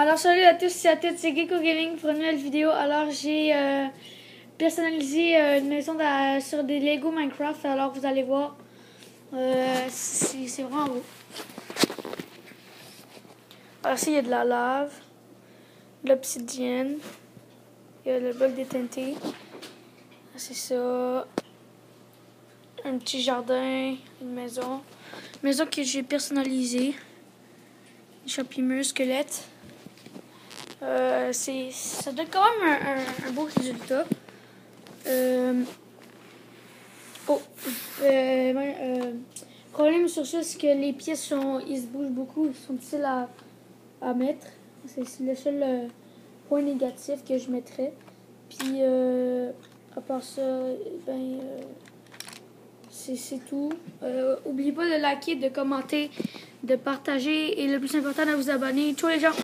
Alors salut à tous et à toutes, c'est Gecko Gaming pour une nouvelle vidéo. Alors j'ai euh, personnalisé euh, une maison sur des Lego Minecraft. Alors vous allez voir, euh, c'est c'est vraiment beau. Alors ici il y a de la lave, de l'obsidienne, il y a le bloc déteinté. C'est ça. Un petit jardin, une maison. Maison que j'ai personnalisée. Champignons, squelette. Euh, ça donne quand même un, un- un beau résultat. Euh, oh, euh, ouais, euh, problème sur ça, c'est que les pièces sont, ils se bougent beaucoup, ils sont difficiles à, à mettre. C'est, le seul euh, point négatif que je mettrais. Puis, euh, à part ça, ben, c'est, tout. Euh, oubliez pas de liker, de commenter, de partager et le plus important, de vous abonner. Ciao les gens!